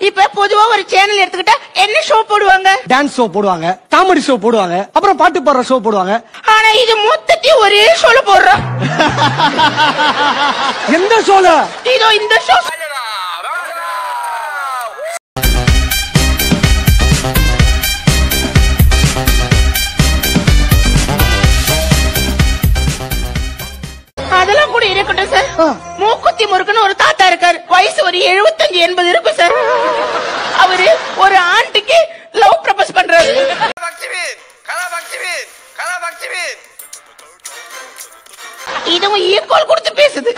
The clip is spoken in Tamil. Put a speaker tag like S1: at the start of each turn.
S1: இப்ப பொதுவா ஒரு சேனல் எடுத்துக்கிட்டா என்ன ஷோ போடுவாங்க?
S2: டான்ஸ் ஷோ போடுவாங்க காமெடி ஷோ போடுவாங்க அப்புறம் பாட்டு பாடுற ஷோ போடுவாங்க.
S1: ஆனா இது மொத்தத்தையும் ஒரே ஷோல போடுறோம்
S2: எந்த ஷோல
S1: இதோ இந்த ஷோ அதெல்லாம் கூட இருக்கட்டும் சார் மூக்குத்தி முறுக்குன்னு ஒரு தாத்தா இருக்காரு. வயசு ஒரு எழுபத்தஞ்சு எண்பது இருக்கும் இதுவும் ஈக்குவல் கொடுத்து பேசுது.